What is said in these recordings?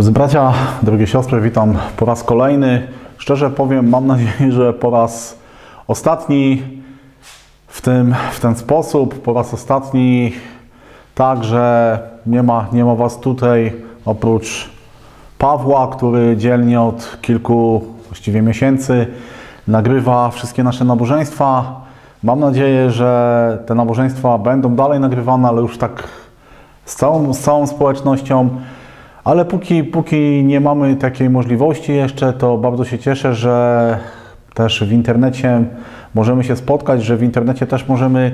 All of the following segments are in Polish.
Drodzy bracia, drogie siostry, witam po raz kolejny. Szczerze powiem, mam nadzieję, że po raz ostatni w, tym, w ten sposób, po raz ostatni tak, że nie ma, nie ma Was tutaj oprócz Pawła, który dzielnie od kilku właściwie miesięcy nagrywa wszystkie nasze nabożeństwa. Mam nadzieję, że te nabożeństwa będą dalej nagrywane, ale już tak z całą, z całą społecznością. Ale póki, póki nie mamy takiej możliwości jeszcze, to bardzo się cieszę, że też w internecie możemy się spotkać, że w internecie też możemy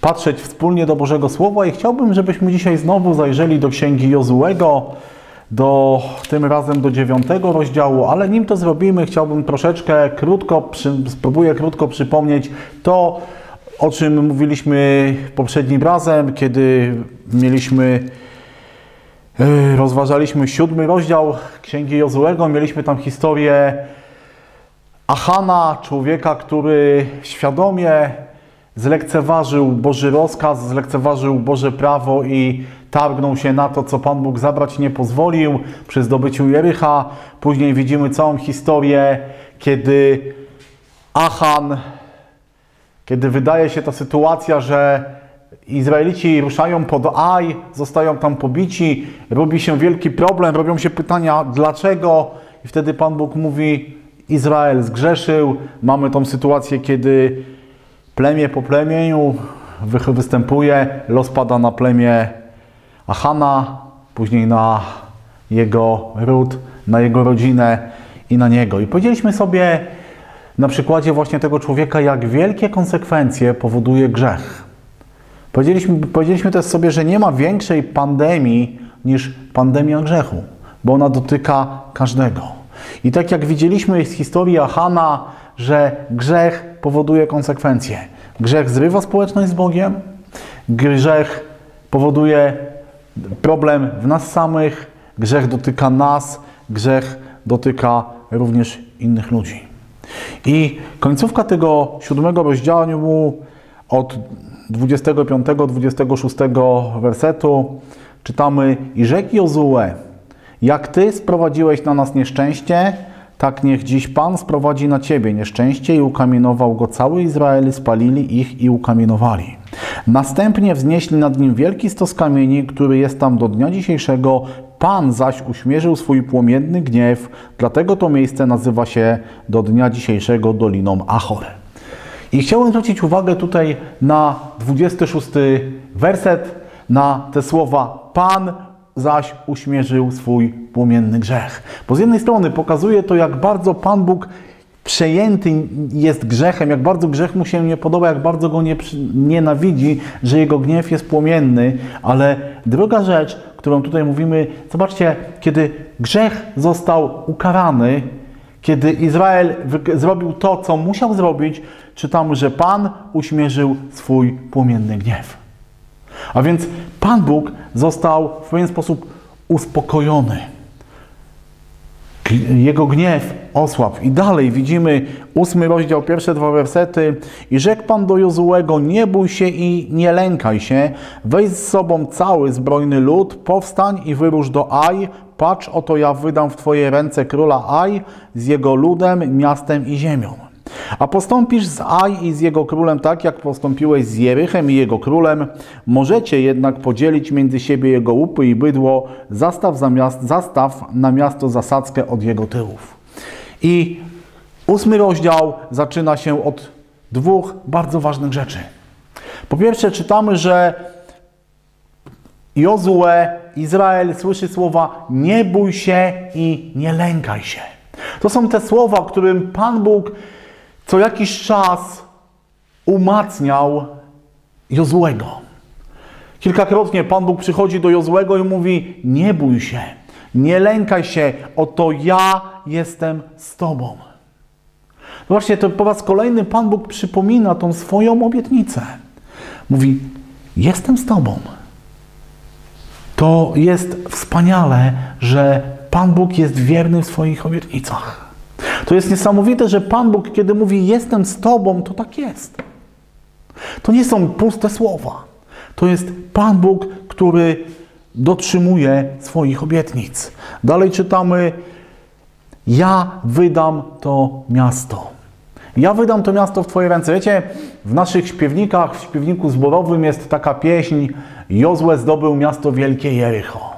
patrzeć wspólnie do Bożego Słowa i chciałbym, żebyśmy dzisiaj znowu zajrzeli do Księgi Jozułego, do, tym razem do dziewiątego rozdziału, ale nim to zrobimy, chciałbym troszeczkę krótko, przy, spróbuję krótko przypomnieć to, o czym mówiliśmy poprzednim razem, kiedy mieliśmy rozważaliśmy siódmy rozdział Księgi Jozułego. Mieliśmy tam historię Achana, człowieka, który świadomie zlekceważył Boży rozkaz, zlekceważył Boże prawo i targnął się na to, co Pan Bóg zabrać nie pozwolił przy zdobyciu Jericha. Później widzimy całą historię, kiedy Achan, kiedy wydaje się ta sytuacja, że Izraelici ruszają pod Aj, zostają tam pobici, robi się wielki problem, robią się pytania dlaczego i wtedy Pan Bóg mówi Izrael zgrzeszył. Mamy tą sytuację, kiedy plemię po plemieniu występuje, los pada na plemię Achana, później na jego ród, na jego rodzinę i na niego. I powiedzieliśmy sobie na przykładzie właśnie tego człowieka, jak wielkie konsekwencje powoduje grzech. Powiedzieliśmy, powiedzieliśmy też sobie, że nie ma większej pandemii niż pandemia grzechu, bo ona dotyka każdego. I tak jak widzieliśmy z historii Ahana, że grzech powoduje konsekwencje. Grzech zrywa społeczność z Bogiem, grzech powoduje problem w nas samych, grzech dotyka nas, grzech dotyka również innych ludzi. I końcówka tego siódmego rozdziału od 25-26 wersetu czytamy I rzekł Jozue, jak Ty sprowadziłeś na nas nieszczęście, tak niech dziś Pan sprowadzi na Ciebie nieszczęście i ukamienował go cały Izrael, spalili ich i ukamienowali. Następnie wznieśli nad nim wielki stos kamieni, który jest tam do dnia dzisiejszego. Pan zaś uśmierzył swój płomienny gniew, dlatego to miejsce nazywa się do dnia dzisiejszego Doliną Achor. I chciałem zwrócić uwagę tutaj na 26 werset, na te słowa Pan zaś uśmierzył swój płomienny grzech. Bo z jednej strony pokazuje to, jak bardzo Pan Bóg przejęty jest grzechem, jak bardzo grzech mu się nie podoba, jak bardzo go nie, nienawidzi, że jego gniew jest płomienny, ale druga rzecz, którą tutaj mówimy, zobaczcie, kiedy grzech został ukarany, kiedy Izrael zrobił to, co musiał zrobić, czytamy, że Pan uśmierzył swój płomienny gniew. A więc Pan Bóg został w pewien sposób uspokojony. Jego gniew osłabł. I dalej widzimy ósmy rozdział, pierwsze dwa wersety. I rzekł Pan do Jozułego, nie bój się i nie lękaj się, weź z sobą cały zbrojny lud, powstań i wyrusz do Aj, patrz, oto ja wydam w Twoje ręce króla Aj z jego ludem, miastem i ziemią. A postąpisz z Aj i z jego królem tak, jak postąpiłeś z Jerychem i jego królem. Możecie jednak podzielić między siebie jego łupy i bydło, zastaw, zastaw na miasto zasadzkę od jego tyłów. I ósmy rozdział zaczyna się od dwóch bardzo ważnych rzeczy. Po pierwsze czytamy, że Jozue, Izrael słyszy słowa nie bój się i nie lękaj się. To są te słowa, którym Pan Bóg co jakiś czas umacniał Jozłego. Kilkakrotnie Pan Bóg przychodzi do Jozłego i mówi: Nie bój się, nie lękaj się, oto ja jestem z Tobą. No właśnie, to po raz kolejny Pan Bóg przypomina tą swoją obietnicę. Mówi: Jestem z Tobą. To jest wspaniale, że Pan Bóg jest wierny w swoich obietnicach. To jest niesamowite, że Pan Bóg, kiedy mówi jestem z Tobą, to tak jest. To nie są puste słowa. To jest Pan Bóg, który dotrzymuje swoich obietnic. Dalej czytamy: Ja wydam to miasto. Ja wydam to miasto w Twoje ręce. Wiecie, w naszych śpiewnikach, w śpiewniku zborowym jest taka pieśń Jozue zdobył miasto wielkie Jericho.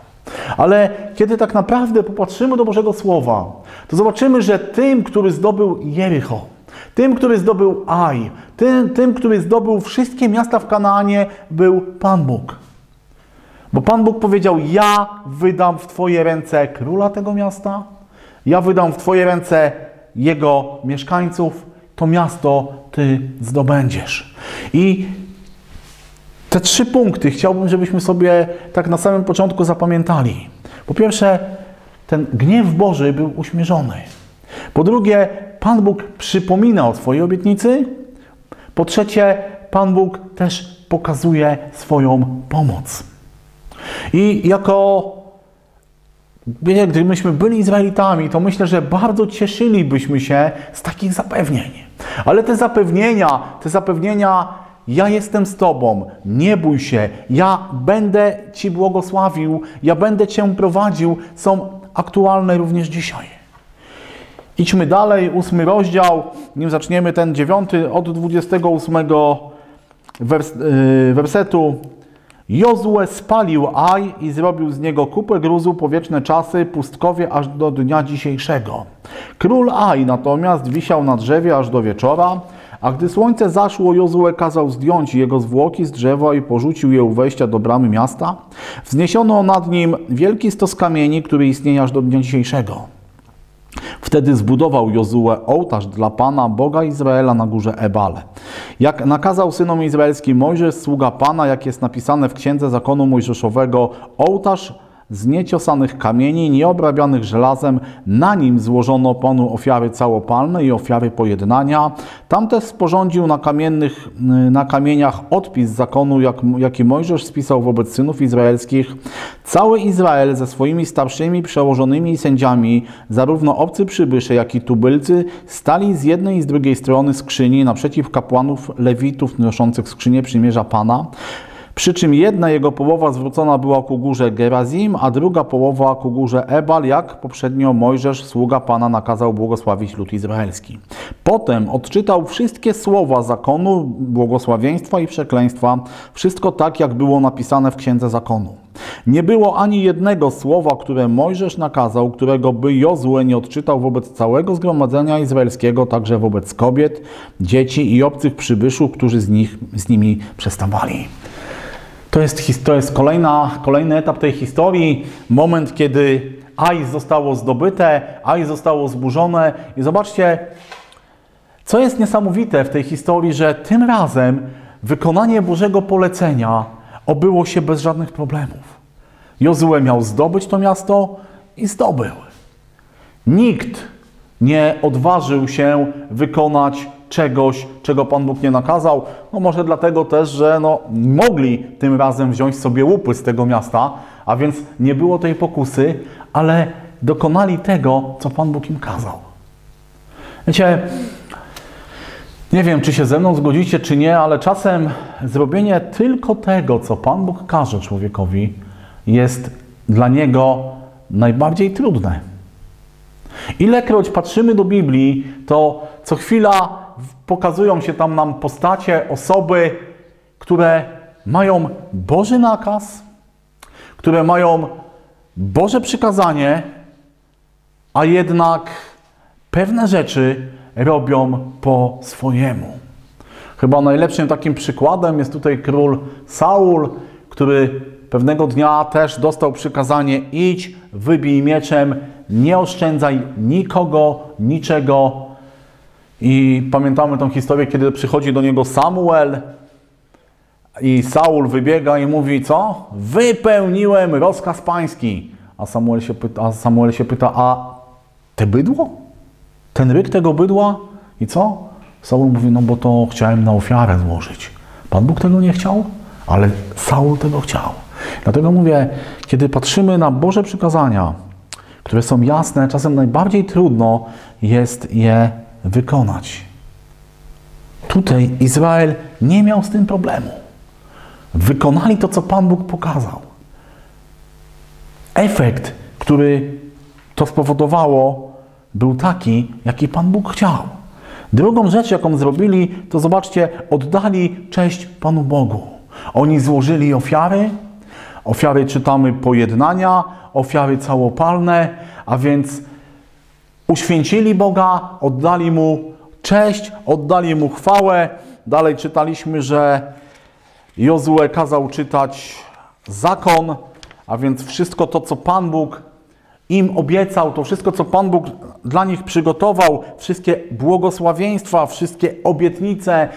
Ale kiedy tak naprawdę popatrzymy do Bożego Słowa, to zobaczymy, że tym, który zdobył Jericho, tym, który zdobył Aj, tym, tym, który zdobył wszystkie miasta w Kanaanie, był Pan Bóg. Bo Pan Bóg powiedział: Ja wydam w Twoje ręce króla tego miasta, ja wydam w Twoje ręce jego mieszkańców, to miasto Ty zdobędziesz. I te trzy punkty chciałbym, żebyśmy sobie tak na samym początku zapamiętali. Po pierwsze, ten gniew Boży był uśmierzony. Po drugie, Pan Bóg przypomina o swojej obietnicy. Po trzecie, Pan Bóg też pokazuje swoją pomoc. I jako Wiecie, gdybyśmy byli Izraelitami, to myślę, że bardzo cieszylibyśmy się z takich zapewnień. Ale te zapewnienia, te zapewnienia, ja jestem z Tobą, nie bój się, ja będę Ci błogosławił, ja będę Cię prowadził, są aktualne również dzisiaj. Idźmy dalej, ósmy rozdział, nim zaczniemy ten dziewiąty, od 28 wers yy, wersetu. Jozue spalił Aj i zrobił z niego kupę gruzu po wieczne czasy, pustkowie aż do dnia dzisiejszego. Król Aj natomiast wisiał na drzewie aż do wieczora, a gdy słońce zaszło, Jozue kazał zdjąć jego zwłoki z drzewa i porzucił je u wejścia do bramy miasta. Wzniesiono nad nim wielki stos kamieni, który istnieje aż do dnia dzisiejszego. Wtedy zbudował Jozue ołtarz dla Pana, Boga Izraela na górze Ebale. Jak nakazał synom izraelskim Mojżesz, sługa Pana, jak jest napisane w Księdze Zakonu Mojżeszowego, ołtarz z nieciosanych kamieni, nieobrabianych żelazem. Na nim złożono Panu ofiary całopalne i ofiary pojednania. Tam też sporządził na, kamiennych, na kamieniach odpis zakonu, jak, jaki Mojżesz spisał wobec synów izraelskich. Cały Izrael ze swoimi starszymi, przełożonymi sędziami, zarówno obcy przybysze, jak i tubylcy, stali z jednej i z drugiej strony skrzyni naprzeciw kapłanów lewitów noszących skrzynię przymierza Pana. Przy czym jedna jego połowa zwrócona była ku górze Gerazim, a druga połowa ku górze Ebal, jak poprzednio Mojżesz, sługa Pana, nakazał błogosławić lud izraelski. Potem odczytał wszystkie słowa zakonu, błogosławieństwa i przekleństwa, wszystko tak, jak było napisane w Księdze Zakonu. Nie było ani jednego słowa, które Mojżesz nakazał, którego by Jozue nie odczytał wobec całego zgromadzenia izraelskiego, także wobec kobiet, dzieci i obcych przybyszów, którzy z, nich, z nimi przestawali. To jest, to jest kolejna, kolejny etap tej historii, moment, kiedy Aj zostało zdobyte, Aj zostało zburzone. I zobaczcie, co jest niesamowite w tej historii, że tym razem wykonanie Bożego polecenia obyło się bez żadnych problemów. Jozue miał zdobyć to miasto i zdobył. Nikt nie odważył się wykonać czegoś, czego Pan Bóg nie nakazał. No może dlatego też, że no, mogli tym razem wziąć sobie łupy z tego miasta, a więc nie było tej pokusy, ale dokonali tego, co Pan Bóg im kazał. Wiecie, nie wiem, czy się ze mną zgodzicie, czy nie, ale czasem zrobienie tylko tego, co Pan Bóg każe człowiekowi, jest dla niego najbardziej trudne. Ilekroć patrzymy do Biblii, to co chwila pokazują się tam nam postacie, osoby, które mają Boży nakaz, które mają Boże przykazanie, a jednak pewne rzeczy robią po swojemu. Chyba najlepszym takim przykładem jest tutaj król Saul, który pewnego dnia też dostał przykazanie: idź, wybij mieczem, nie oszczędzaj nikogo, niczego, i pamiętamy tą historię, kiedy przychodzi do niego Samuel i Saul wybiega i mówi, co? Wypełniłem rozkaz pański. A Samuel się pyta, a, Samuel się pyta, a te bydło? Ten ryk tego bydła? I co? Saul mówi, no bo to chciałem na ofiarę złożyć. Pan Bóg tego nie chciał, ale Saul tego chciał. Dlatego mówię, kiedy patrzymy na Boże przykazania, które są jasne, czasem najbardziej trudno jest je wykonać. Tutaj Izrael nie miał z tym problemu. Wykonali to, co Pan Bóg pokazał. efekt, który to spowodowało, był taki, jaki Pan Bóg chciał. Drugą rzecz, jaką zrobili, to zobaczcie, oddali cześć Panu Bogu. Oni złożyli ofiary, ofiary czytamy pojednania, ofiary całopalne, a więc uświęcili Boga, oddali Mu cześć, oddali Mu chwałę. Dalej czytaliśmy, że Jozue kazał czytać zakon, a więc wszystko to, co Pan Bóg im obiecał, to wszystko, co Pan Bóg dla nich przygotował, wszystkie błogosławieństwa, wszystkie obietnice,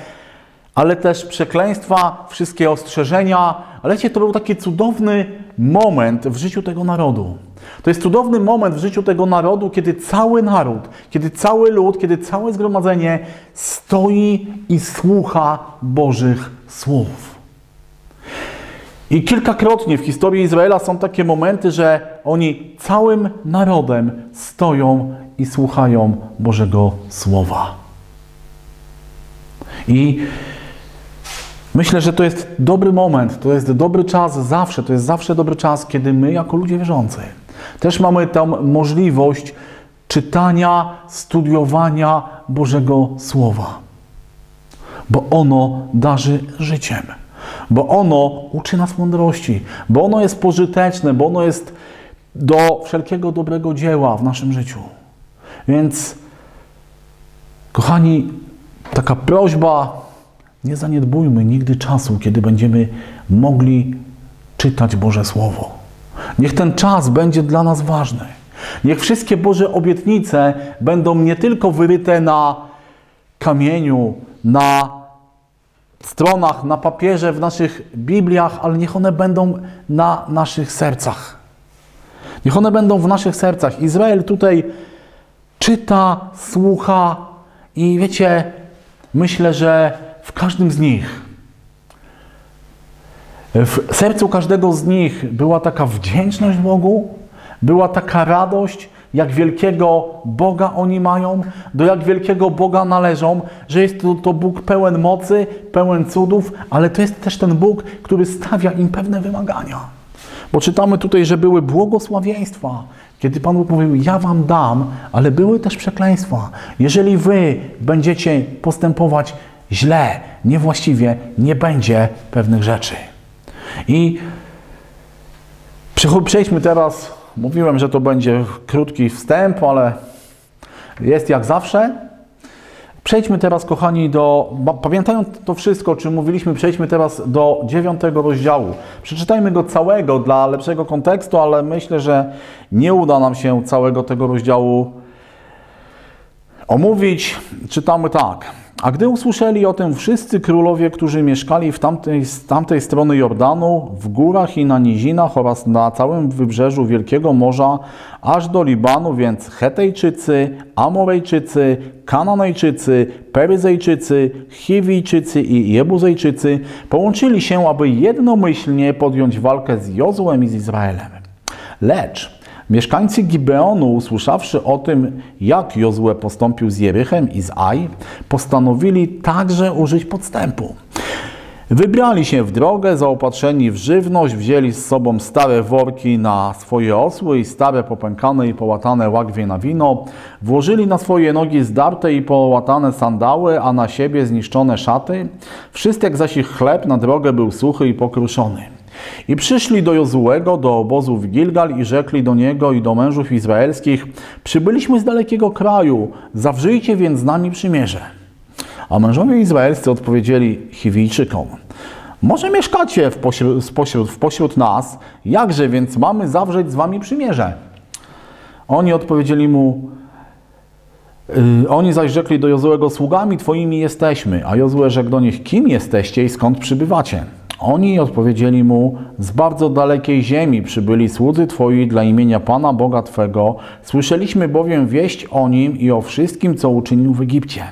ale też przekleństwa, wszystkie ostrzeżenia. Ale wiecie, to był taki cudowny moment w życiu tego narodu. To jest cudowny moment w życiu tego narodu, kiedy cały naród, kiedy cały lud, kiedy całe zgromadzenie stoi i słucha Bożych słów. I kilkakrotnie w historii Izraela są takie momenty, że oni całym narodem stoją i słuchają Bożego Słowa. I myślę, że to jest dobry moment, to jest dobry czas zawsze, to jest zawsze dobry czas, kiedy my, jako ludzie wierzący, też mamy tam możliwość czytania, studiowania Bożego Słowa, bo ono darzy życiem bo ono uczy nas mądrości, bo ono jest pożyteczne, bo ono jest do wszelkiego dobrego dzieła w naszym życiu. Więc, kochani, taka prośba, nie zaniedbujmy nigdy czasu, kiedy będziemy mogli czytać Boże Słowo. Niech ten czas będzie dla nas ważny. Niech wszystkie Boże obietnice będą nie tylko wyryte na kamieniu, na stronach, na papierze, w naszych Bibliach, ale niech one będą na naszych sercach. Niech one będą w naszych sercach. Izrael tutaj czyta, słucha i wiecie, myślę, że w każdym z nich, w sercu każdego z nich była taka wdzięczność Bogu, była taka radość, jak wielkiego Boga oni mają, do jak wielkiego Boga należą, że jest to, to Bóg pełen mocy, pełen cudów, ale to jest też ten Bóg, który stawia im pewne wymagania. Bo czytamy tutaj, że były błogosławieństwa, kiedy Pan Bóg mówił, ja wam dam, ale były też przekleństwa. Jeżeli wy będziecie postępować źle, niewłaściwie, nie będzie pewnych rzeczy. I przejdźmy teraz Mówiłem, że to będzie krótki wstęp, ale jest jak zawsze. Przejdźmy teraz, kochani, do. Pamiętając to wszystko, o czym mówiliśmy, przejdźmy teraz do dziewiątego rozdziału. Przeczytajmy go całego dla lepszego kontekstu, ale myślę, że nie uda nam się całego tego rozdziału omówić. Czytamy tak. A gdy usłyszeli o tym wszyscy królowie, którzy mieszkali w tamtej, z tamtej strony Jordanu, w górach i na nizinach oraz na całym wybrzeżu Wielkiego Morza, aż do Libanu, więc Hetejczycy, Amorejczycy, Kananejczycy, Peryzejczycy, Chiwijczycy i Jebuzejczycy połączyli się, aby jednomyślnie podjąć walkę z Jozłem i z Izraelem. Lecz Mieszkańcy Gibeonu, usłyszawszy o tym, jak Jozue postąpił z Jerychem i z Aj, postanowili także użyć podstępu. Wybrali się w drogę, zaopatrzeni w żywność, wzięli z sobą stare worki na swoje osły i stare popękane i połatane łagwie na wino, włożyli na swoje nogi zdarte i połatane sandały, a na siebie zniszczone szaty. Wszystek zaś ich chleb na drogę był suchy i pokruszony. I przyszli do Jozułego, do obozu w Gilgal i rzekli do niego i do mężów izraelskich, przybyliśmy z dalekiego kraju, zawrzyjcie więc z nami przymierze. A mężowie izraelscy odpowiedzieli Chiwijczykom, może mieszkacie w pośród, w pośród nas, jakże więc mamy zawrzeć z wami przymierze? Oni odpowiedzieli mu, yy, oni zaś rzekli do Jozułego, sługami twoimi jesteśmy, a Jozue rzekł do nich, kim jesteście i skąd przybywacie? Oni odpowiedzieli mu, z bardzo dalekiej ziemi przybyli słudzy Twoi dla imienia Pana Boga Twego. Słyszeliśmy bowiem wieść o Nim i o wszystkim, co uczynił w Egipcie.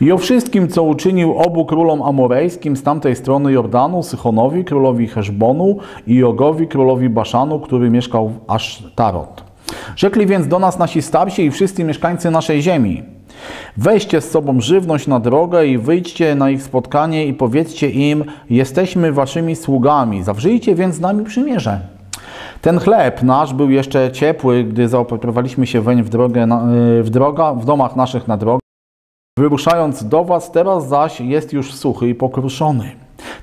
I o wszystkim, co uczynił obu królom amorejskim z tamtej strony Jordanu, Sychonowi, królowi Heszbonu i Jogowi, królowi Baszanu, który mieszkał w Asztarot. Rzekli więc do nas nasi starsi i wszyscy mieszkańcy naszej ziemi – Weźcie z sobą żywność na drogę i wyjdźcie na ich spotkanie i powiedzcie im: Jesteśmy waszymi sługami, zawrzyjcie więc z nami przymierze. Ten chleb nasz był jeszcze ciepły, gdy zaopatrywaliśmy się weń w, drogę, na- y, w, droga, w domach naszych na drogę. Wyruszając do was, teraz zaś jest już suchy i pokruszony.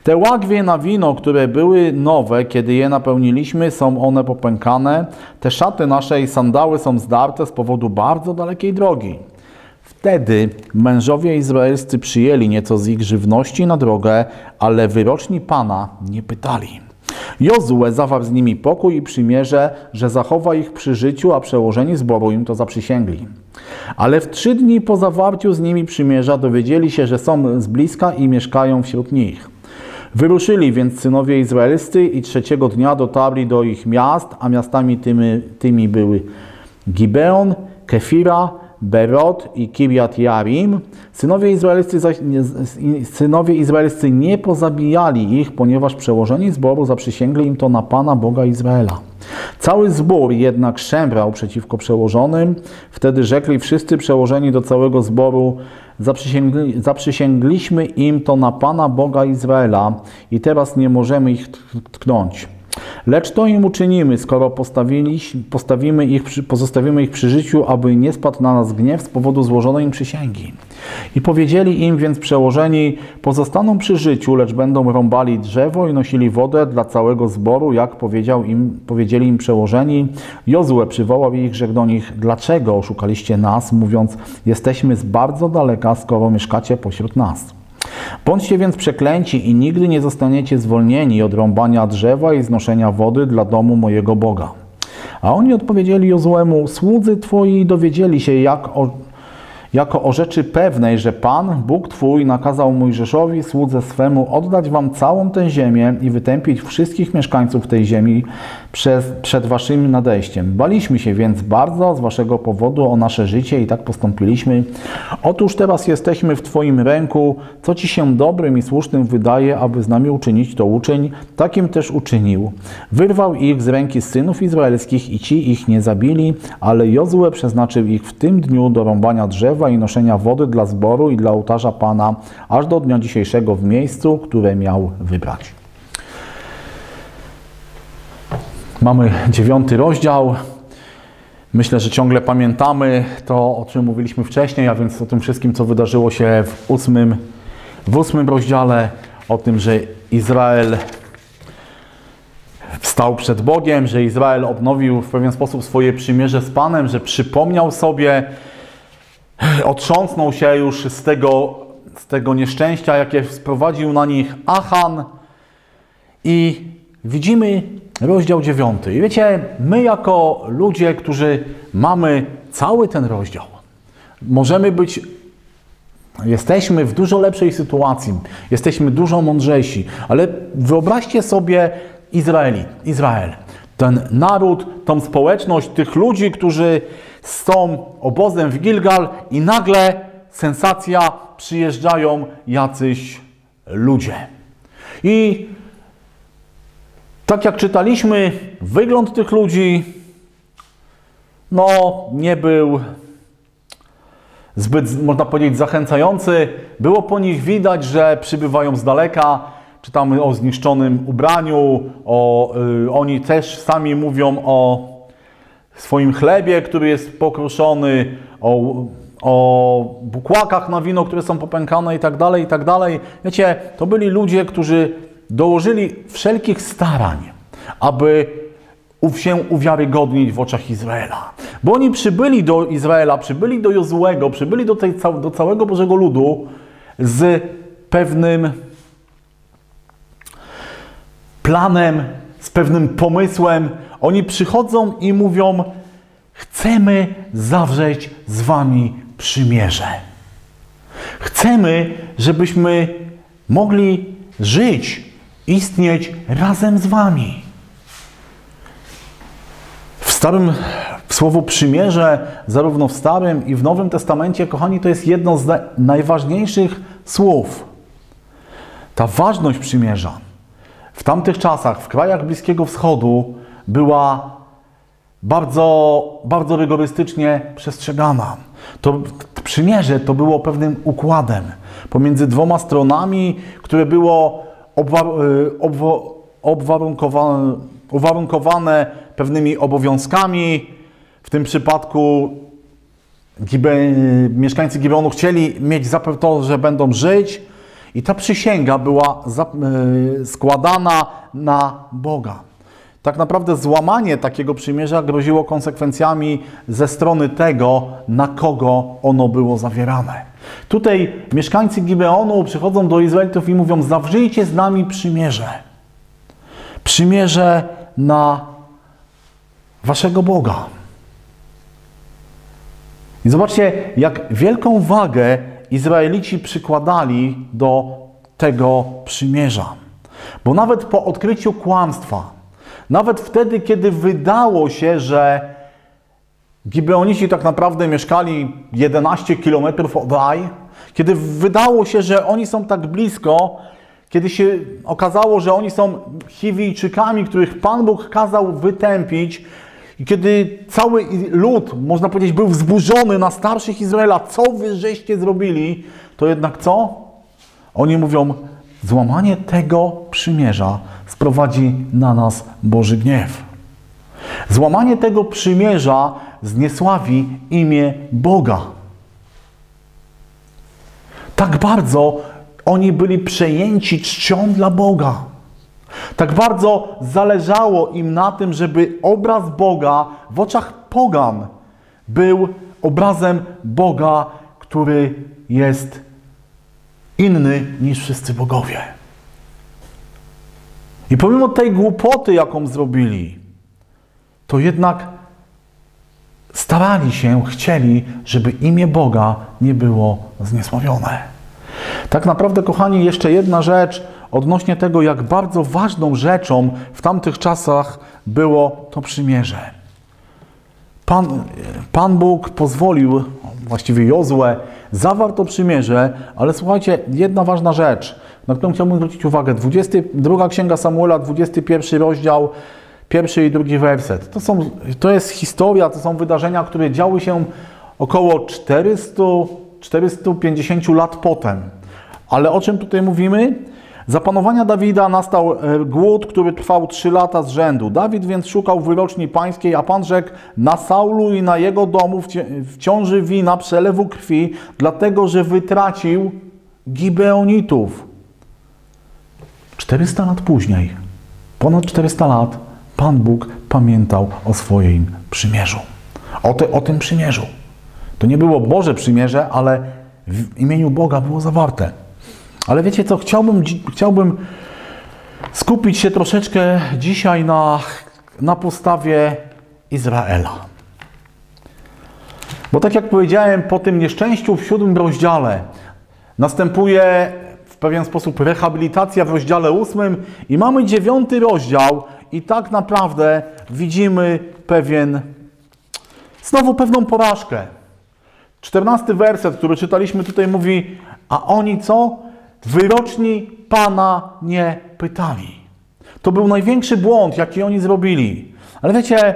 Te łagwie na wino, które były nowe, kiedy je napełniliśmy, są one popękane. Te szaty nasze i sandały są zdarte z powodu bardzo dalekiej drogi. Wtedy mężowie izraelscy przyjęli nieco z ich żywności na drogę, ale wyroczni Pana nie pytali. Jozue zawarł z nimi pokój i przymierze, że zachowa ich przy życiu, a przełożeni zboru im to zaprzysięgli. Ale w trzy dni po zawarciu z nimi przymierza dowiedzieli się, że są z bliska i mieszkają wśród nich. Wyruszyli więc synowie izraelscy i trzeciego dnia dotarli do ich miast, a miastami tymi, tymi były Gibeon, Kefira, Berot i Kiriat Jarim. Synowie izraelscy, synowie izraelscy nie pozabijali ich, ponieważ przełożeni zboru zaprzysięgli im to na Pana Boga Izraela. Cały zbór jednak szemrał przeciwko przełożonym. Wtedy rzekli wszyscy przełożeni do całego zboru, zaprzysięgli, zaprzysięgliśmy im to na Pana Boga Izraela i teraz nie możemy ich tknąć. Lecz to im uczynimy, skoro postawimy ich, pozostawimy ich przy życiu, aby nie spadł na nas gniew z powodu złożonej im przysięgi. I powiedzieli im więc przełożeni, pozostaną przy życiu, lecz będą rąbali drzewo i nosili wodę dla całego zboru, jak powiedział im, powiedzieli im przełożeni. Jozue przywołał ich, rzekł do nich, dlaczego oszukaliście nas, mówiąc, jesteśmy z bardzo daleka, skoro mieszkacie pośród nas. Bądźcie więc przeklęci i nigdy nie zostaniecie zwolnieni od rąbania drzewa i znoszenia wody dla domu mojego Boga. A oni odpowiedzieli Jozuemu, słudzy twoi dowiedzieli się, jak o, jako o rzeczy pewnej, że Pan, Bóg Twój, nakazał Mojżeszowi, słudze swemu, oddać Wam całą tę ziemię i wytępić wszystkich mieszkańców tej ziemi przez, przed Waszym nadejściem. Baliśmy się więc bardzo z Waszego powodu o nasze życie i tak postąpiliśmy. Otóż teraz jesteśmy w Twoim ręku, co Ci się dobrym i słusznym wydaje, aby z nami uczynić, to uczyń. Takim też uczynił. Wyrwał ich z ręki synów izraelskich i ci ich nie zabili, ale Jozue przeznaczył ich w tym dniu do rąbania drzewa i noszenia wody dla zboru i dla ołtarza Pana, aż do dnia dzisiejszego w miejscu, które miał wybrać. Mamy dziewiąty rozdział. Myślę, że ciągle pamiętamy to, o czym mówiliśmy wcześniej, a więc o tym wszystkim, co wydarzyło się w ósmym, w ósmym rozdziale, o tym, że Izrael stał przed Bogiem, że Izrael odnowił w pewien sposób swoje przymierze z Panem, że przypomniał sobie, otrząsnął się już z tego, z tego nieszczęścia, jakie sprowadził na nich Achan. I widzimy rozdział dziewiąty. I wiecie, my jako ludzie, którzy mamy cały ten rozdział, możemy być Jesteśmy w dużo lepszej sytuacji, jesteśmy dużo mądrzejsi, ale wyobraźcie sobie Izraeli, Izrael, ten naród, tą społeczność, tych ludzi, którzy są obozem w Gilgal i nagle sensacja, przyjeżdżają jacyś ludzie. I tak jak czytaliśmy, wygląd tych ludzi no nie był zbyt, można powiedzieć, zachęcający. Było po nich widać, że przybywają z daleka. Czytamy o zniszczonym ubraniu, o, y, oni też sami mówią o swoim chlebie, który jest pokruszony, o, o bukłakach na wino, które są popękane i tak dalej, i tak dalej. Wiecie, to byli ludzie, którzy dołożyli wszelkich starań, aby się uwiarygodnić w oczach Izraela. Bo oni przybyli do Izraela, przybyli do Jozuego, przybyli do, tej, do całego Bożego Ludu z pewnym planem, z pewnym pomysłem. Oni przychodzą i mówią: Chcemy zawrzeć z Wami przymierze. Chcemy, żebyśmy mogli żyć, istnieć razem z Wami. W Starym w Słowo przymierze, zarówno w Starym i w Nowym Testamencie, kochani, to jest jedno z najważniejszych słów. Ta ważność przymierza w tamtych czasach, w krajach Bliskiego Wschodu, była bardzo, bardzo rygorystycznie przestrzegana. To przymierze to było pewnym układem pomiędzy dwoma stronami, które było obwa, obwa, obwarunkowane uwarunkowane pewnymi obowiązkami. W tym przypadku Gibe, mieszkańcy Gibeonu chcieli mieć zapewne to, że będą żyć i ta przysięga była e, składana na Boga. Tak naprawdę złamanie takiego przymierza groziło konsekwencjami ze strony tego, na kogo ono było zawierane. Tutaj mieszkańcy Gibeonu przychodzą do Izraelitów i mówią: Zawrzyjcie z nami przymierze. Przymierze na waszego Boga. I zobaczcie, jak wielką wagę Izraelici przykładali do tego przymierza. Bo nawet po odkryciu kłamstwa, nawet wtedy, kiedy wydało się, że Gibeonici tak naprawdę mieszkali 11 kilometrów od Aj, kiedy wydało się, że oni są tak blisko, kiedy się okazało, że oni są Chiwijczykami, których Pan Bóg kazał wytępić, i kiedy cały lud, można powiedzieć, był wzburzony na starszych Izraela, co wy żeście zrobili, to jednak co? Oni mówią, złamanie tego przymierza sprowadzi na nas Boży gniew. Złamanie tego przymierza zniesławi imię Boga. Tak bardzo oni byli przejęci czcią dla Boga. Tak bardzo zależało im na tym, żeby obraz Boga w oczach pogan był obrazem Boga, który jest inny niż wszyscy bogowie. I pomimo tej głupoty, jaką zrobili, to jednak starali się, chcieli, żeby imię Boga nie było zniesławione. Tak naprawdę, kochani, jeszcze jedna rzecz odnośnie tego, jak bardzo ważną rzeczą w tamtych czasach było to przymierze. Pan, Pan Bóg pozwolił, właściwie Jozue, zawarł to przymierze, ale słuchajcie, jedna ważna rzecz, na którą chciałbym zwrócić uwagę. 22 Księga Samuela, 21 rozdział, pierwszy i drugi werset. To, są, to jest historia, to są wydarzenia, które działy się około 400, 450 lat potem. Ale o czym tutaj mówimy? Za panowania Dawida nastał e, głód, który trwał trzy lata z rzędu. Dawid więc szukał wyroczni pańskiej, a Pan rzekł, na Saulu i na jego domu wciąży wina przelewu krwi, dlatego że wytracił Gibeonitów. 400 lat później, ponad 400 lat, Pan Bóg pamiętał o swoim przymierzu. O, te, o tym przymierzu. To nie było Boże przymierze, ale w imieniu Boga było zawarte. Ale wiecie co, chciałbym, chciałbym skupić się troszeczkę dzisiaj na, na postawie Izraela. Bo tak jak powiedziałem, po tym nieszczęściu w siódmym rozdziale następuje pewien sposób rehabilitacja w rozdziale ósmym i mamy dziewiąty rozdział i tak naprawdę widzimy pewien, znowu pewną porażkę. Czternasty werset, który czytaliśmy tutaj mówi, a oni co? Wyroczni Pana nie pytali. To był największy błąd, jaki oni zrobili. Ale wiecie,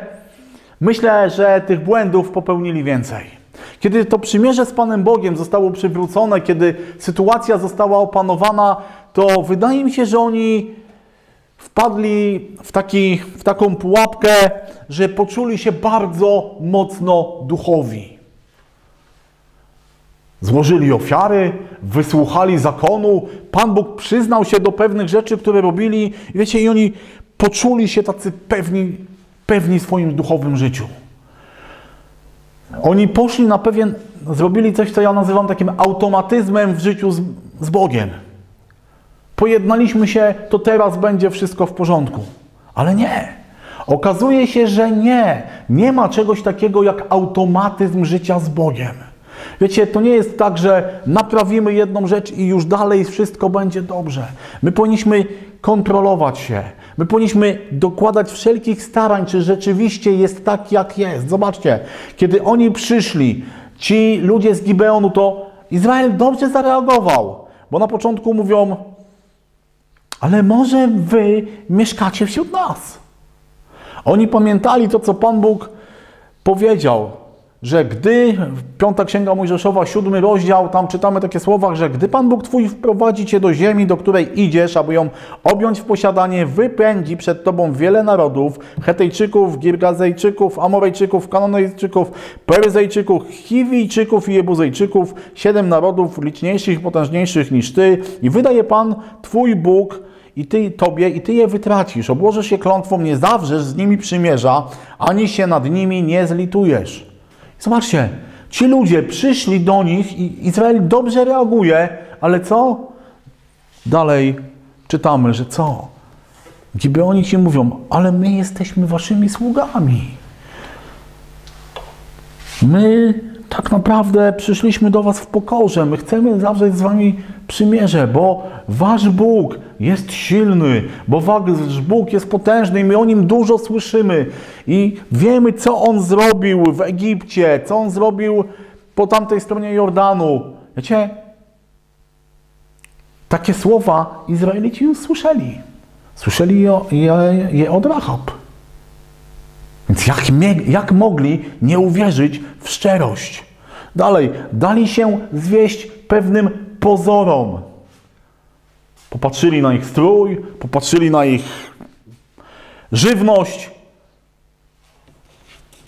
myślę, że tych błędów popełnili więcej. Kiedy to przymierze z Panem Bogiem zostało przywrócone, kiedy sytuacja została opanowana, to wydaje mi się, że oni wpadli w, taki, w taką pułapkę, że poczuli się bardzo mocno duchowi. Złożyli ofiary, wysłuchali zakonu, Pan Bóg przyznał się do pewnych rzeczy, które robili, wiecie, i oni poczuli się tacy pewni, pewni w swoim duchowym życiu. Oni poszli na pewien, zrobili coś, co ja nazywam takim automatyzmem w życiu z, z Bogiem. Pojednaliśmy się, to teraz będzie wszystko w porządku. Ale nie. Okazuje się, że nie. Nie ma czegoś takiego jak automatyzm życia z Bogiem. Wiecie, to nie jest tak, że naprawimy jedną rzecz i już dalej wszystko będzie dobrze. My powinniśmy kontrolować się. My powinniśmy dokładać wszelkich starań, czy rzeczywiście jest tak, jak jest. Zobaczcie, kiedy oni przyszli, ci ludzie z Gibeonu, to Izrael dobrze zareagował, bo na początku mówią, ale może wy mieszkacie wśród nas. Oni pamiętali to, co Pan Bóg powiedział że gdy, piąta księga Mojżeszowa, siódmy rozdział, tam czytamy takie słowa, że gdy Pan Bóg Twój wprowadzi Cię do ziemi, do której idziesz, aby ją objąć w posiadanie, wypędzi przed Tobą wiele narodów, Hetejczyków, Girgazejczyków, Amorejczyków, Kanonejczyków, Peryzejczyków, Chiwijczyków i Jebuzejczyków, siedem narodów liczniejszych potężniejszych niż Ty i wydaje Pan Twój Bóg i ty tobie, i ty je wytracisz. Obłożysz się klątwą, nie zawrzesz z nimi przymierza, ani się nad nimi nie zlitujesz. Zobaczcie, ci ludzie przyszli do nich i Izrael dobrze reaguje, ale co? Dalej czytamy, że co? Gibeoni ci mówią, ale my jesteśmy waszymi sługami. My tak naprawdę przyszliśmy do was w pokorze. My chcemy zawrzeć z wami przymierze, bo wasz Bóg jest silny, bo wasz Bóg jest potężny i my o nim dużo słyszymy. I wiemy, co on zrobił w Egipcie, co on zrobił po tamtej stronie Jordanu. Wiecie, takie słowa Izraelici już słyszeli. Słyszeli je, je, je od Rahab. Więc jak, jak mogli nie uwierzyć w szczerość? Dalej, dali się zwieść pewnym pozorom. Popatrzyli na ich strój, popatrzyli na ich żywność.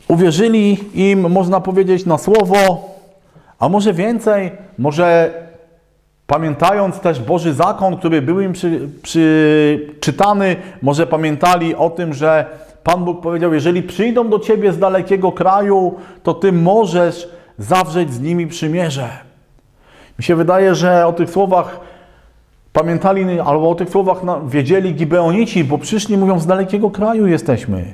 Uwierzyli im, można powiedzieć, na słowo, a może więcej, może pamiętając też Boży zakon, który był im przy, przyczytany, może pamiętali o tym, że Pan Bóg powiedział, jeżeli przyjdą do Ciebie z dalekiego kraju, to Ty możesz zawrzeć z nimi przymierze. Mi się wydaje, że o tych słowach pamiętali, albo o tych słowach wiedzieli Gibeonici, bo przyszli, mówią, z dalekiego kraju jesteśmy.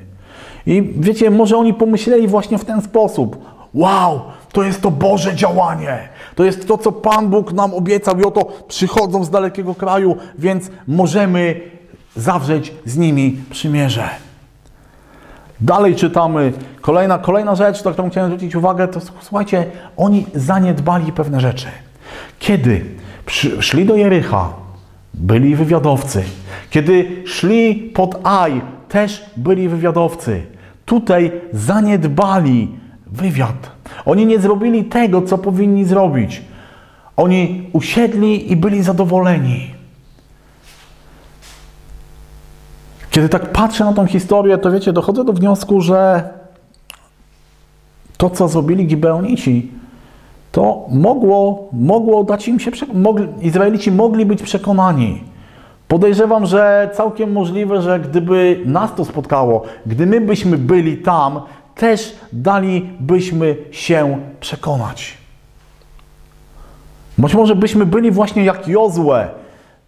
I wiecie, może oni pomyśleli właśnie w ten sposób. Wow, to jest to Boże działanie. To jest to, co Pan Bóg nam obiecał i oto przychodzą z dalekiego kraju, więc możemy zawrzeć z nimi przymierze. Dalej czytamy, kolejna, kolejna rzecz, na którą chciałem zwrócić uwagę, to słuchajcie, oni zaniedbali pewne rzeczy. Kiedy szli do Jericha, byli wywiadowcy. Kiedy szli pod Aj, też byli wywiadowcy. Tutaj zaniedbali wywiad. Oni nie zrobili tego, co powinni zrobić. Oni usiedli i byli zadowoleni. Kiedy tak patrzę na tą historię, to wiecie, dochodzę do wniosku, że to, co zrobili Gibeonici, to mogło, mogło dać im się, mogli, Izraelici mogli być przekonani. Podejrzewam, że całkiem możliwe, że gdyby nas to spotkało, gdy my byśmy byli tam, też dalibyśmy się przekonać. Być może byśmy byli właśnie jak Jozue.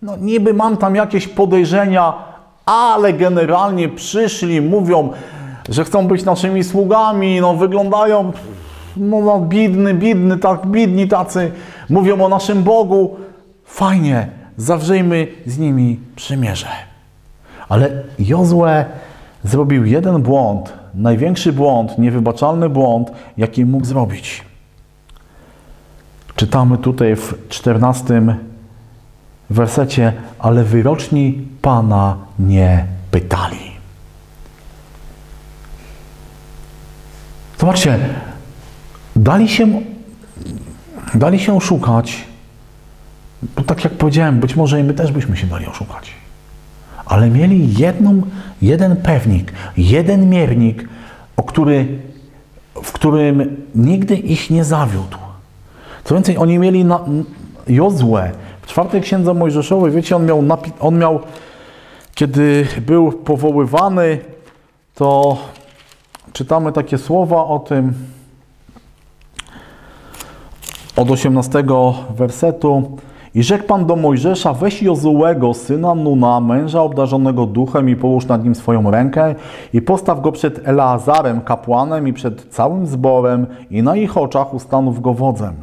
No niby mam tam jakieś podejrzenia, ale generalnie przyszli, mówią, że chcą być naszymi sługami, no wyglądają no, no biedny, biedny, tak, biedni tacy, mówią o naszym Bogu. Fajnie, zawrzyjmy z nimi przymierze. Ale Jozue zrobił jeden błąd, największy błąd, niewybaczalny błąd, jaki mógł zrobić. Czytamy tutaj w 14 wersecie, ale wyroczni Pana nie pytali. Zobaczcie, dali się, dali się oszukać, bo tak jak powiedziałem, być może i my też byśmy się dali oszukać. Ale mieli jedną, jeden pewnik, jeden miernik, o który, w którym nigdy ich nie zawiódł. Co więcej, oni mieli na, Jozue, w czwartej księdze Mojżeszowej, wiecie, on miał, on miał, kiedy był powoływany, to czytamy takie słowa o tym, od 18 wersetu. I rzekł Pan do Mojżesza, weź Jozułego, syna Nuna, męża obdarzonego duchem i połóż nad nim swoją rękę i postaw go przed Eleazarem, kapłanem i przed całym zborem i na ich oczach ustanów go wodzem.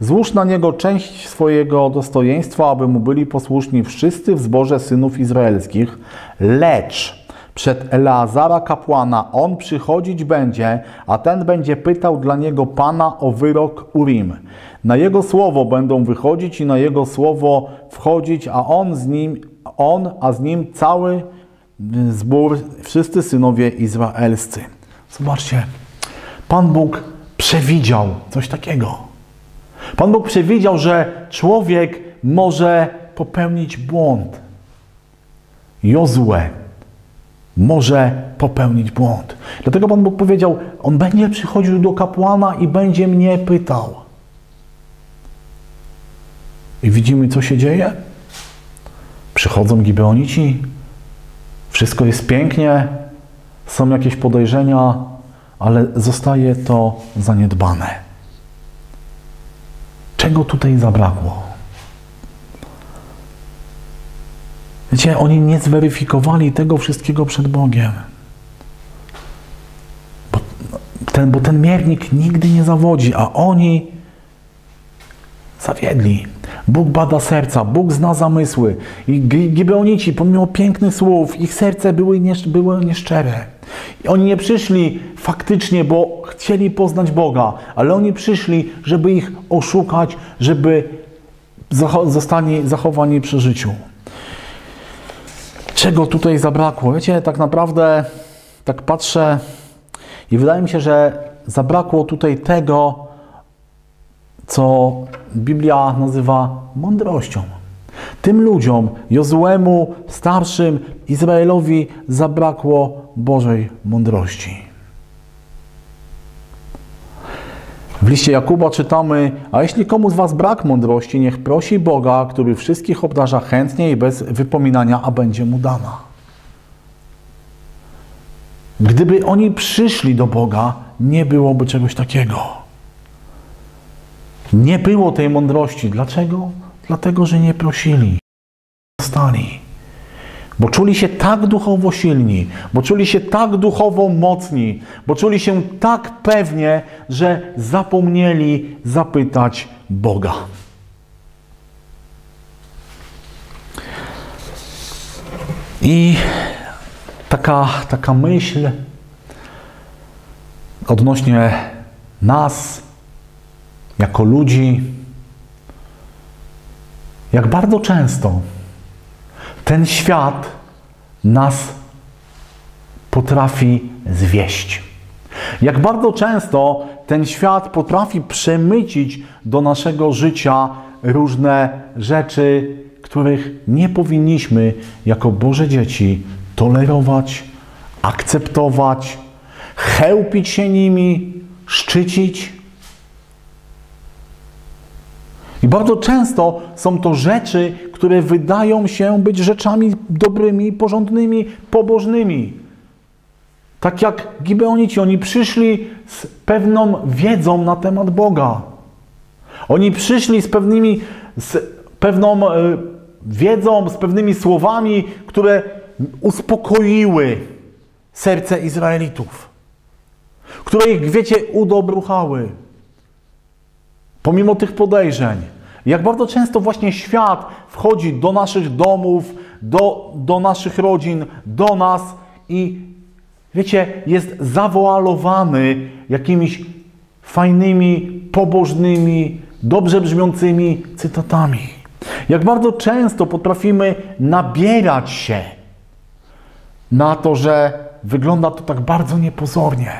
Złóż na niego część swojego dostojeństwa, aby mu byli posłuszni wszyscy w zborze synów izraelskich, lecz przed Eleazara kapłana on przychodzić będzie, a ten będzie pytał dla niego Pana o wyrok Urim. Na jego słowo będą wychodzić i na jego słowo wchodzić, a on z nim, on, a z nim cały zbór, wszyscy synowie izraelscy. Zobaczcie, Pan Bóg przewidział coś takiego. Pan Bóg przewidział, że człowiek może popełnić błąd. Jozue może popełnić błąd. Dlatego Pan Bóg powiedział: On będzie przychodził do kapłana i będzie mnie pytał. I widzimy, co się dzieje. Przychodzą Gibeonici, wszystko jest pięknie, są jakieś podejrzenia, ale zostaje to zaniedbane. Czego tutaj zabrakło? Wiecie, oni nie zweryfikowali tego wszystkiego przed Bogiem. Bo ten, bo ten miernik nigdy nie zawodzi, a oni zawiedli. Bóg bada serca, Bóg zna zamysły. I Gibeonici, pomimo pięknych słów, ich serce były, nie, były nieszczere. I oni nie przyszli faktycznie, bo chcieli poznać Boga, ale oni przyszli, żeby ich oszukać, żeby zostali zachowani przy życiu. Czego tutaj zabrakło? Wiecie, tak naprawdę tak patrzę i wydaje mi się, że zabrakło tutaj tego, co Biblia nazywa mądrością. Tym ludziom, Jozuemu, starszym Izraelowi zabrakło Bożej mądrości. W liście Jakuba czytamy: A jeśli komu z Was brak mądrości, niech prosi Boga, który wszystkich obdarza chętnie i bez wypominania, a będzie mu dana. Gdyby oni przyszli do Boga, nie byłoby czegoś takiego. Nie było tej mądrości. Dlaczego? Dlatego, że nie prosili. Stali. Bo czuli się tak duchowo silni, bo czuli się tak duchowo mocni, bo czuli się tak pewnie, że zapomnieli zapytać Boga. I taka, taka myśl odnośnie nas, jako ludzi, jak bardzo często ten świat nas potrafi zwieść. Jak bardzo często ten świat potrafi przemycić do naszego życia różne rzeczy, których nie powinniśmy jako Boże dzieci tolerować, akceptować, chełpić się nimi, szczycić. I bardzo często są to rzeczy, które wydają się być rzeczami dobrymi, porządnymi, pobożnymi. Tak jak Gibeonici, oni przyszli z pewną wiedzą na temat Boga. Oni przyszli z pewnymi, z pewną e, wiedzą, z pewnymi słowami, które uspokoiły serce Izraelitów, które ich, wiecie, udobruchały. Pomimo tych podejrzeń, jak bardzo często właśnie świat wchodzi do naszych domów, do, do naszych rodzin, do nas i wiecie, jest zawoalowany jakimiś fajnymi, pobożnymi, dobrze brzmiącymi cytatami. Jak bardzo często potrafimy nabierać się na to, że wygląda to tak bardzo niepozornie,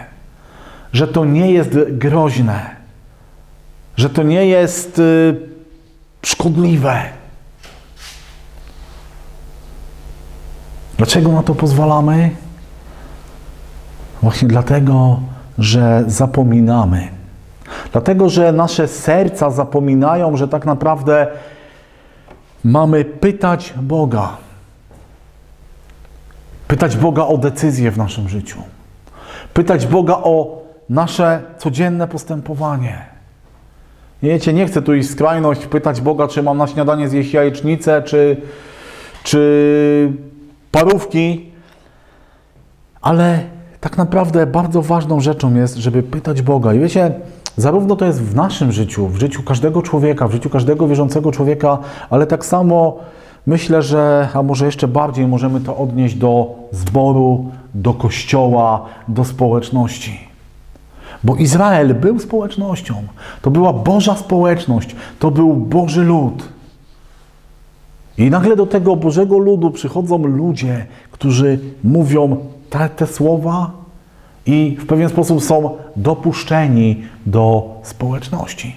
że to nie jest groźne, że to nie jest y, szkodliwe. Dlaczego na to pozwalamy? Właśnie dlatego, że zapominamy. Dlatego, że nasze serca zapominają, że tak naprawdę mamy pytać Boga. Pytać Boga o decyzję w naszym życiu. Pytać Boga o nasze codzienne postępowanie. Wiecie, nie chcę tu iść skrajność, pytać Boga, czy mam na śniadanie zjeść jajecznicę, czy, czy parówki, ale tak naprawdę bardzo ważną rzeczą jest, żeby pytać Boga. I wiecie, zarówno to jest w naszym życiu, w życiu każdego człowieka, w życiu każdego wierzącego człowieka, ale tak samo myślę, że, a może jeszcze bardziej możemy to odnieść do zboru, do kościoła, do społeczności. Bo Izrael był społecznością. To była Boża społeczność. To był Boży lud. I nagle do tego Bożego ludu przychodzą ludzie, którzy mówią te, te słowa i w pewien sposób są dopuszczeni do społeczności.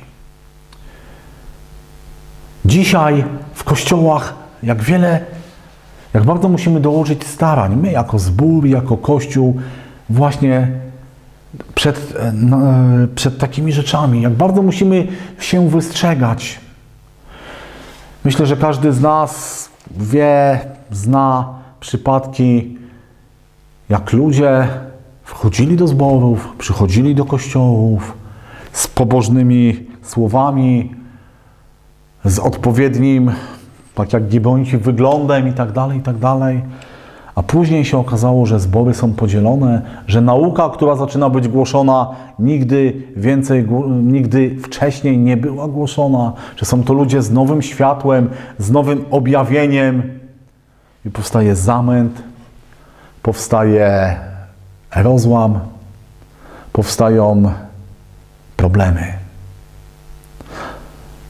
Dzisiaj w kościołach, jak wiele, jak bardzo musimy dołożyć starań, my jako zbór, jako kościół, właśnie przed, e, przed takimi rzeczami, jak bardzo musimy się wystrzegać. Myślę, że każdy z nas wie, zna przypadki, jak ludzie wchodzili do zborów, przychodzili do kościołów z pobożnymi słowami, z odpowiednim, tak jak gibońki, wyglądem i tak dalej, i tak dalej. A później się okazało, że zbory są podzielone, że nauka, która zaczyna być głoszona, nigdy więcej, nigdy wcześniej nie była głoszona, że są to ludzie z nowym światłem, z nowym objawieniem i powstaje zamęt, powstaje rozłam, powstają problemy.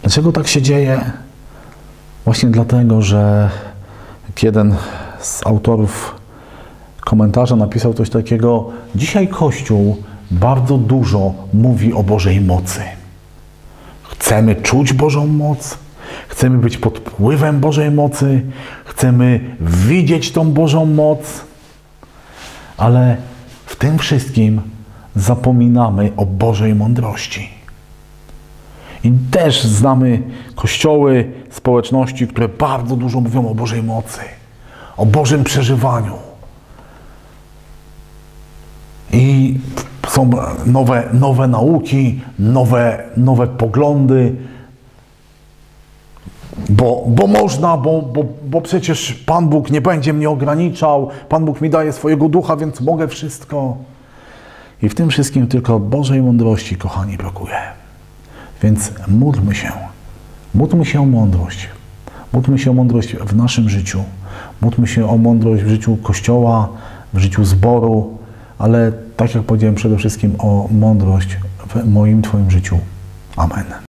Dlaczego tak się dzieje? Właśnie dlatego, że jeden z autorów komentarza napisał coś takiego: Dzisiaj Kościół bardzo dużo mówi o Bożej mocy. Chcemy czuć Bożą moc, chcemy być pod wpływem Bożej mocy, chcemy widzieć tą Bożą moc, ale w tym wszystkim zapominamy o Bożej mądrości. I też znamy kościoły, społeczności, które bardzo dużo mówią o Bożej mocy, o Bożym przeżywaniu. I są nowe, nowe nauki, nowe, nowe poglądy, bo, bo można, bo, bo, bo przecież Pan Bóg nie będzie mnie ograniczał, Pan Bóg mi daje swojego ducha, więc mogę wszystko. I w tym wszystkim tylko Bożej mądrości, kochani, brakuje. Więc módlmy się. Módlmy się o mądrość. Módlmy się o mądrość w naszym życiu. Módlmy się o mądrość w życiu Kościoła, w życiu zboru, ale tak jak powiedziałem, przede wszystkim o mądrość w moim Twoim życiu. Amen.